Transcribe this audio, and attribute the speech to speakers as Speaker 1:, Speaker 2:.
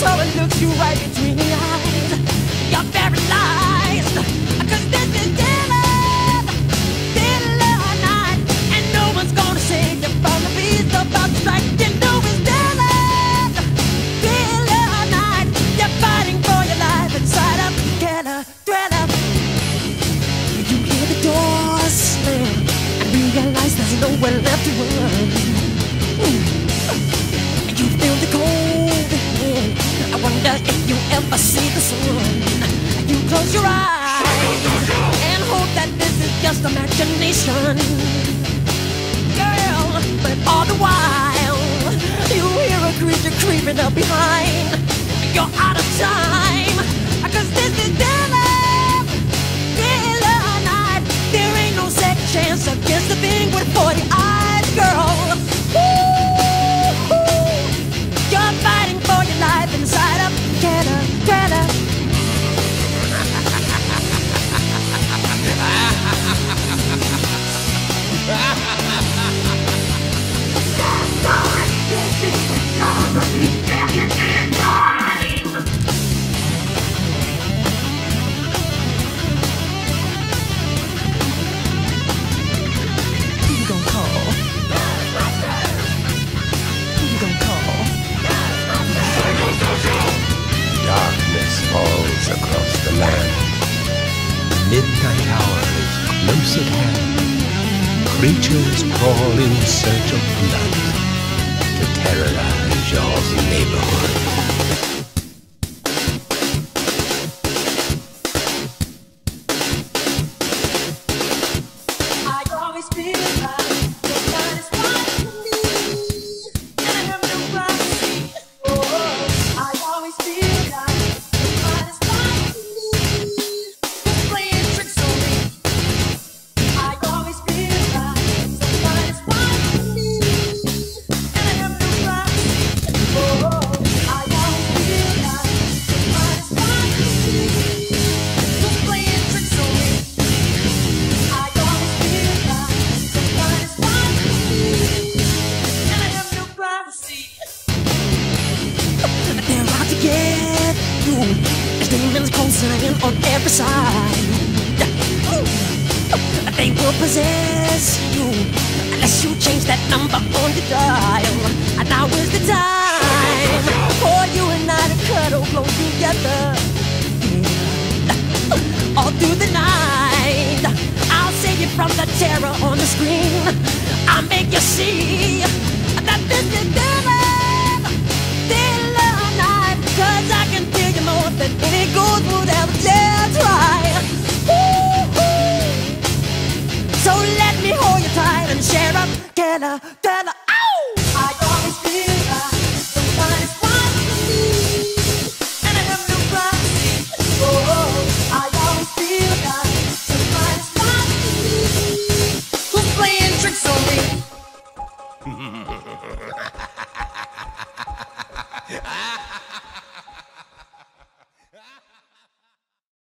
Speaker 1: so it looks you right between the eyes. You're paralyzed, 'cause this is deadly. Deadly night, and no one's gonna save you from the beast about to strike. You know it's deadly. Deadly night, you're fighting for your life inside a killer thriller. You hear the door slam and realize there's nowhere left to run. If you ever see the sun. You close your eyes and hope that this is just imagination. Girl, but all the while you hear a creature creeping up behind. You're out of time,
Speaker 2: midnight hour is close at hand. Creatures crawl in search of blood to terrorize your neighborhood.
Speaker 1: Closing on every side. They will possess you unless you change that number on the dial. And now is the time for you and I to cuddle close together all through the night. I'll save you from the terror on the screen. I'll make you see that this is a killer, killer. Ow! I always feel like somebody's watching me. And I have no privacy. Oh, oh. I always feel like somebody's watching me. Who's playing tricks on me?